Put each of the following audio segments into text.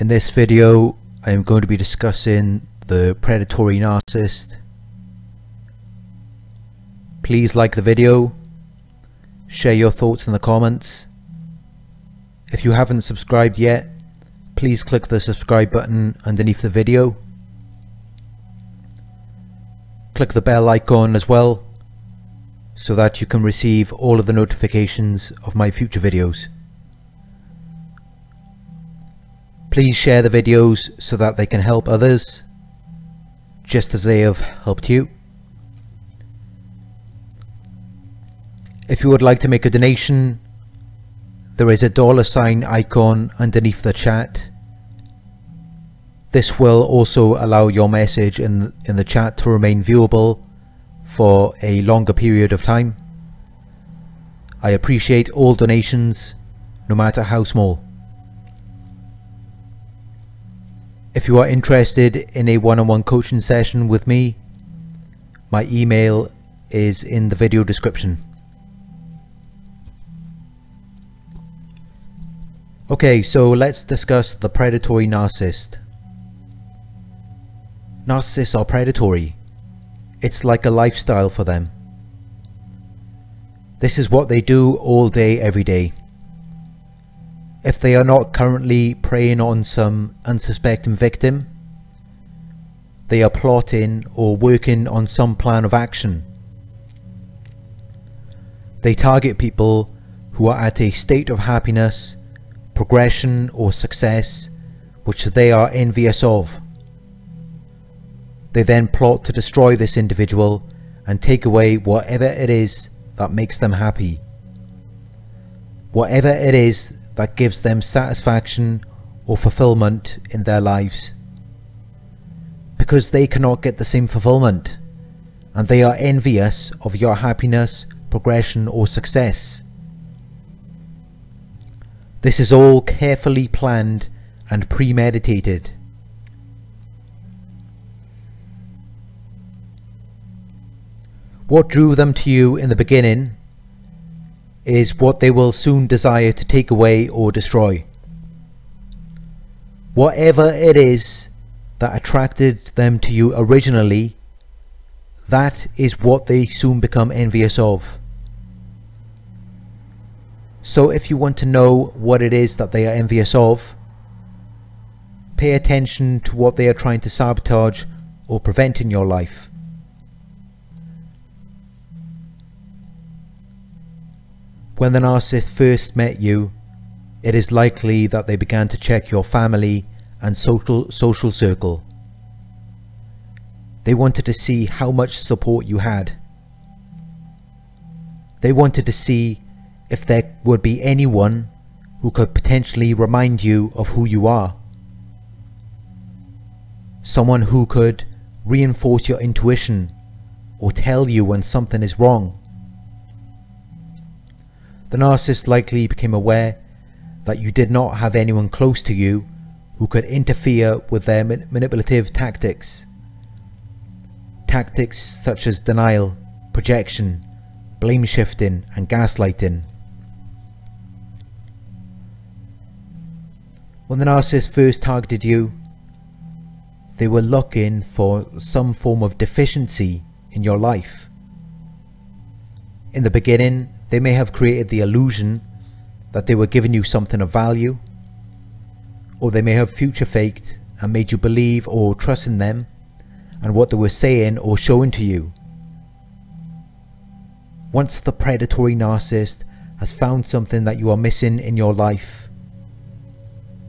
In this video I am going to be discussing the predatory narcissist. Please like the video, share your thoughts in the comments. If you haven't subscribed yet, please click the subscribe button underneath the video. Click the bell icon as well so that you can receive all of the notifications of my future videos. Please share the videos so that they can help others, just as they have helped you. If you would like to make a donation, there is a dollar sign icon underneath the chat. This will also allow your message in, in the chat to remain viewable for a longer period of time. I appreciate all donations, no matter how small. If you are interested in a one-on-one -on -one coaching session with me, my email is in the video description. Okay, so let's discuss the predatory narcissist. Narcissists are predatory. It's like a lifestyle for them. This is what they do all day every day. If they are not currently preying on some unsuspecting victim, they are plotting or working on some plan of action. They target people who are at a state of happiness, progression or success which they are envious of. They then plot to destroy this individual and take away whatever it is that makes them happy. Whatever it is that gives them satisfaction or fulfillment in their lives. Because they cannot get the same fulfillment and they are envious of your happiness, progression or success. This is all carefully planned and premeditated. What drew them to you in the beginning is what they will soon desire to take away or destroy. Whatever it is that attracted them to you originally, that is what they soon become envious of. So if you want to know what it is that they are envious of, pay attention to what they are trying to sabotage or prevent in your life. When the narcissist first met you, it is likely that they began to check your family and social, social circle. They wanted to see how much support you had. They wanted to see if there would be anyone who could potentially remind you of who you are. Someone who could reinforce your intuition or tell you when something is wrong. The narcissist likely became aware that you did not have anyone close to you who could interfere with their manipulative tactics. Tactics such as denial, projection, blame shifting and gaslighting. When the narcissist first targeted you, they were looking for some form of deficiency in your life. In the beginning, they may have created the illusion that they were giving you something of value, or they may have future faked and made you believe or trust in them and what they were saying or showing to you. Once the predatory narcissist has found something that you are missing in your life,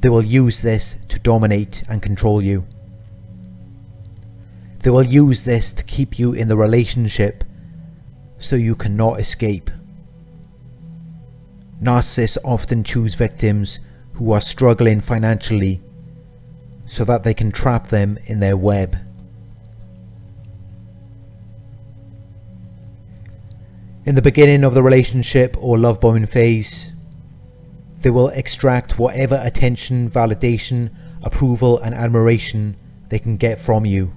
they will use this to dominate and control you. They will use this to keep you in the relationship so you cannot escape. Narcissists often choose victims who are struggling financially so that they can trap them in their web. In the beginning of the relationship or love bombing phase, they will extract whatever attention, validation, approval and admiration they can get from you.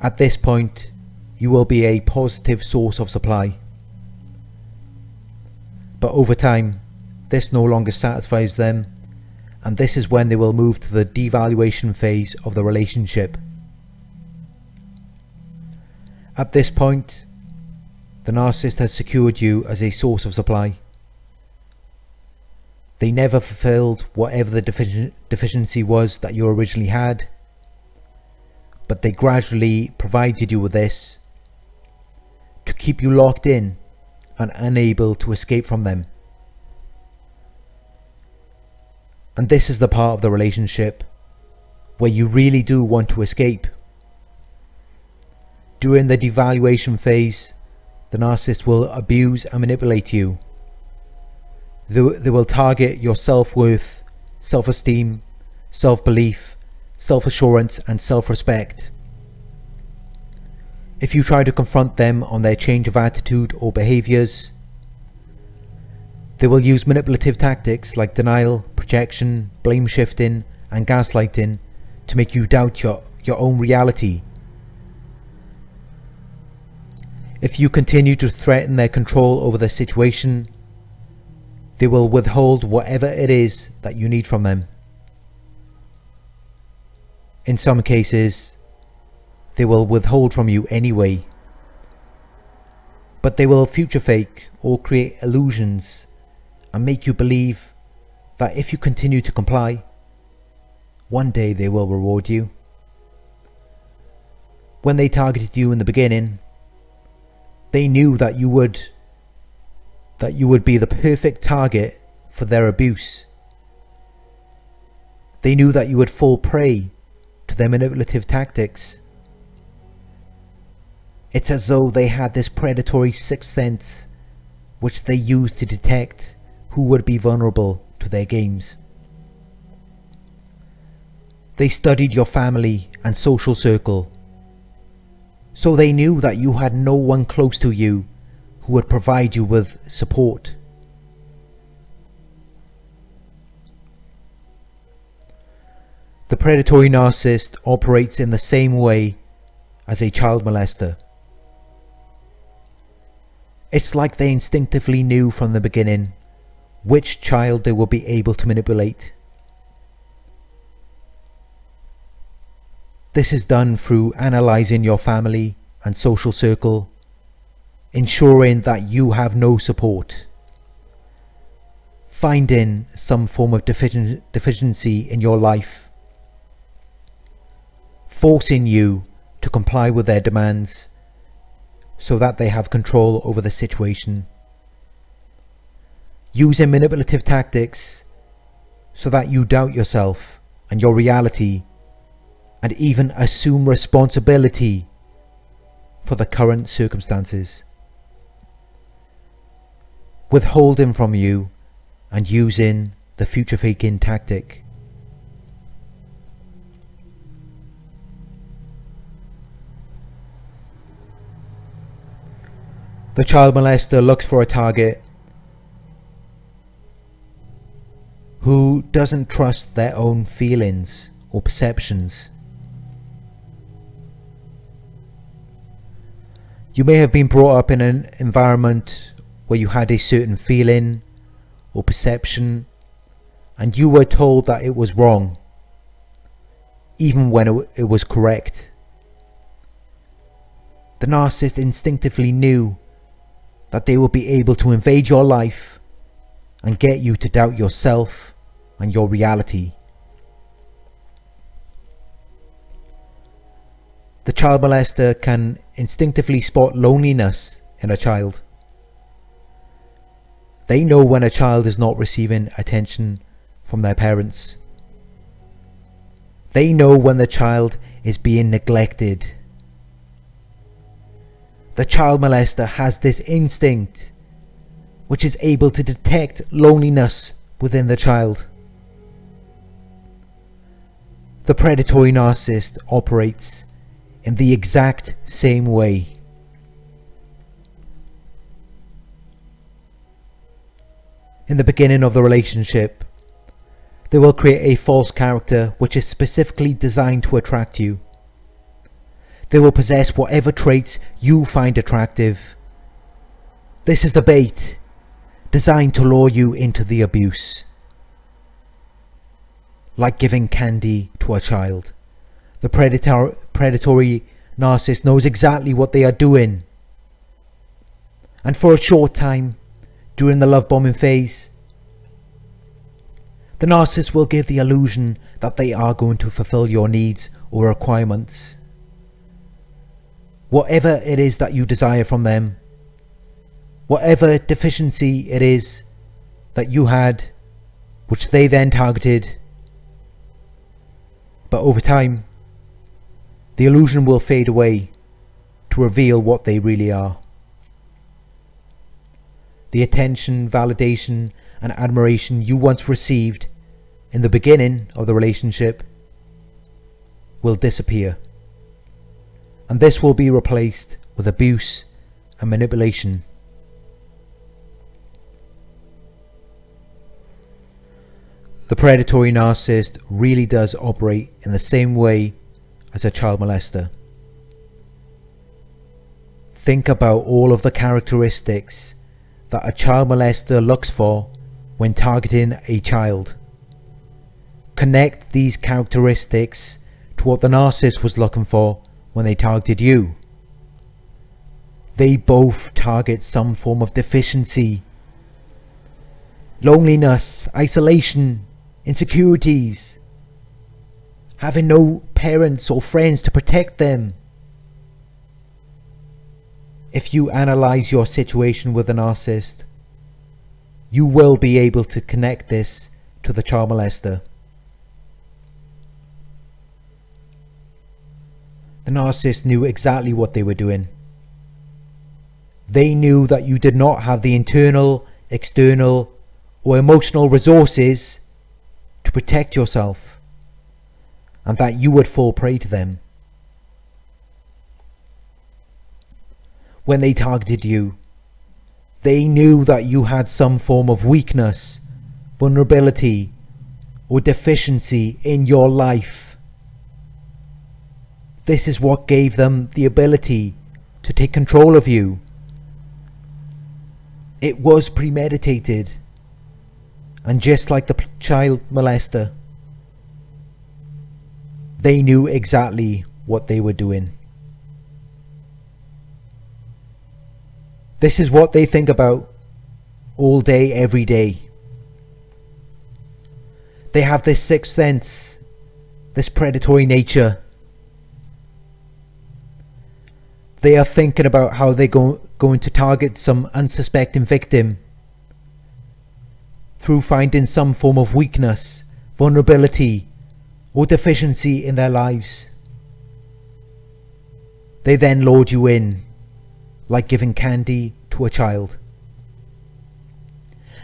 At this point, you will be a positive source of supply. But over time, this no longer satisfies them and this is when they will move to the devaluation phase of the relationship. At this point, the narcissist has secured you as a source of supply. They never fulfilled whatever the defici deficiency was that you originally had, but they gradually provided you with this to keep you locked in and unable to escape from them. And this is the part of the relationship where you really do want to escape. During the devaluation phase, the narcissist will abuse and manipulate you. They, they will target your self-worth, self-esteem, self-belief, self-assurance and self-respect. If you try to confront them on their change of attitude or behaviours, they will use manipulative tactics like denial, projection, blame shifting and gaslighting to make you doubt your, your own reality. If you continue to threaten their control over the situation, they will withhold whatever it is that you need from them. In some cases, they will withhold from you anyway. But they will future fake or create illusions and make you believe that if you continue to comply, one day they will reward you. When they targeted you in the beginning, they knew that you would that you would be the perfect target for their abuse. They knew that you would fall prey to their manipulative tactics. It's as though they had this predatory sixth sense which they used to detect who would be vulnerable to their games. They studied your family and social circle, so they knew that you had no one close to you who would provide you with support. The predatory narcissist operates in the same way as a child molester. It's like they instinctively knew from the beginning which child they would be able to manipulate. This is done through analysing your family and social circle, ensuring that you have no support, finding some form of defici deficiency in your life, forcing you to comply with their demands so that they have control over the situation using manipulative tactics so that you doubt yourself and your reality and even assume responsibility for the current circumstances. Withholding from you and using the future faking tactic. The child molester looks for a target who doesn't trust their own feelings or perceptions. You may have been brought up in an environment where you had a certain feeling or perception and you were told that it was wrong even when it, it was correct. The narcissist instinctively knew that they will be able to invade your life and get you to doubt yourself and your reality. The child molester can instinctively spot loneliness in a child. They know when a child is not receiving attention from their parents. They know when the child is being neglected. The child molester has this instinct which is able to detect loneliness within the child. The predatory narcissist operates in the exact same way. In the beginning of the relationship, they will create a false character which is specifically designed to attract you. They will possess whatever traits you find attractive. This is the bait, designed to lure you into the abuse. like giving candy to a child. The predator, predatory narcissist knows exactly what they are doing. And for a short time, during the love bombing phase, the narcissist will give the illusion that they are going to fulfill your needs or requirements. Whatever it is that you desire from them, whatever deficiency it is that you had, which they then targeted. But over time, the illusion will fade away to reveal what they really are. The attention, validation, and admiration you once received in the beginning of the relationship will disappear. And this will be replaced with abuse and manipulation. The predatory narcissist really does operate in the same way as a child molester. Think about all of the characteristics that a child molester looks for when targeting a child. Connect these characteristics to what the narcissist was looking for when they targeted you. They both target some form of deficiency. Loneliness, isolation, insecurities, having no parents or friends to protect them. If you analyze your situation with a narcissist, you will be able to connect this to the child molester. The narcissist knew exactly what they were doing. They knew that you did not have the internal, external, or emotional resources to protect yourself and that you would fall prey to them. When they targeted you, they knew that you had some form of weakness, vulnerability, or deficiency in your life. This is what gave them the ability to take control of you. It was premeditated. And just like the child molester, they knew exactly what they were doing. This is what they think about all day, every day. They have this sixth sense, this predatory nature. They are thinking about how they're go going to target some unsuspecting victim through finding some form of weakness, vulnerability, or deficiency in their lives. They then lured you in, like giving candy to a child,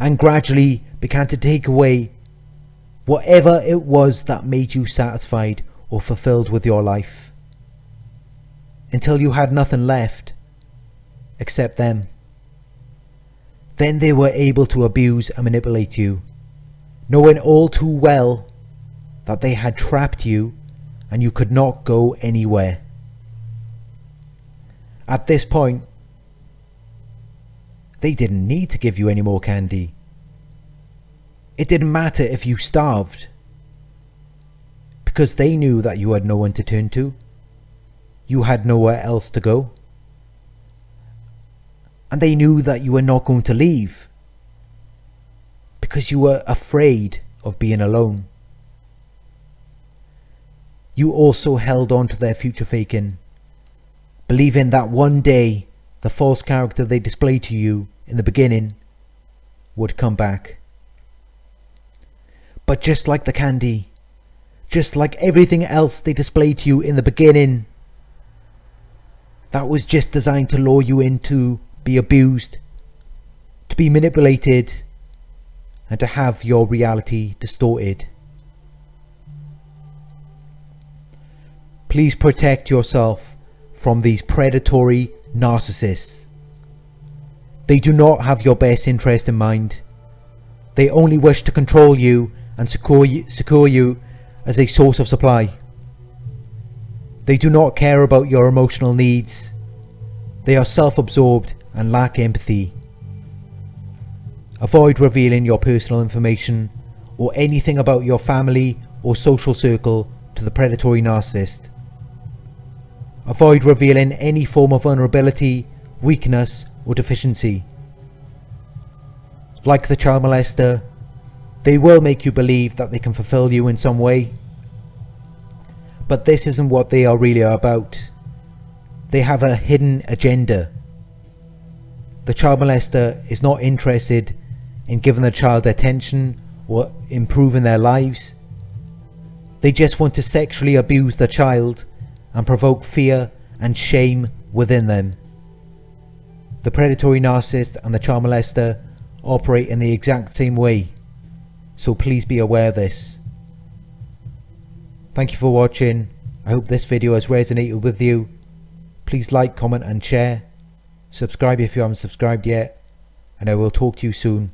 and gradually began to take away whatever it was that made you satisfied or fulfilled with your life, until you had nothing left except them. Then they were able to abuse and manipulate you, knowing all too well that they had trapped you and you could not go anywhere. At this point, they didn't need to give you any more candy. It didn't matter if you starved, because they knew that you had no one to turn to. You had nowhere else to go and they knew that you were not going to leave because you were afraid of being alone. You also held on to their future faking, believing that one day the false character they displayed to you in the beginning would come back. But just like the candy, just like everything else they displayed to you in the beginning, that was just designed to lure you into be abused, to be manipulated, and to have your reality distorted. Please protect yourself from these predatory narcissists. They do not have your best interest in mind. They only wish to control you and secure you, secure you as a source of supply. They do not care about your emotional needs. They are self-absorbed and lack empathy. Avoid revealing your personal information or anything about your family or social circle to the predatory narcissist. Avoid revealing any form of vulnerability, weakness or deficiency. Like the child molester, they will make you believe that they can fulfill you in some way. But this isn't what they are really about. They have a hidden agenda. The child molester is not interested in giving the child attention or improving their lives. They just want to sexually abuse the child and provoke fear and shame within them. The predatory narcissist and the child molester operate in the exact same way, so please be aware of this. Thank you for watching, I hope this video has resonated with you. Please like, comment and share. Subscribe if you haven't subscribed yet, and I will talk to you soon.